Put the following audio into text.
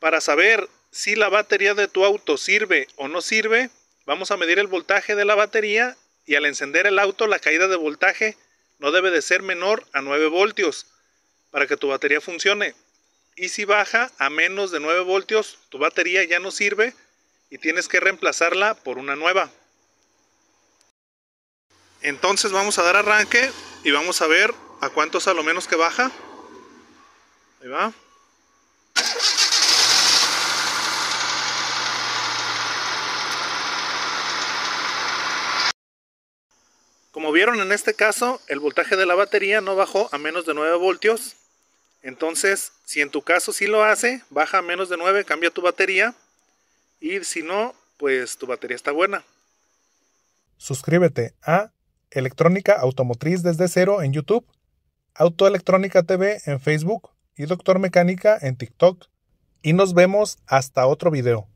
Para saber si la batería de tu auto sirve o no sirve, vamos a medir el voltaje de la batería y al encender el auto la caída de voltaje no debe de ser menor a 9 voltios para que tu batería funcione. Y si baja a menos de 9 voltios, tu batería ya no sirve y tienes que reemplazarla por una nueva. Entonces vamos a dar arranque y vamos a ver a cuánto es a lo menos que baja. Ahí va. Como vieron en este caso, el voltaje de la batería no bajó a menos de 9 voltios. Entonces, si en tu caso sí lo hace, baja a menos de 9, cambia tu batería. Y si no, pues tu batería está buena. Suscríbete a Electrónica Automotriz desde cero en YouTube, Autoelectrónica TV en Facebook y Doctor Mecánica en TikTok. Y nos vemos hasta otro video.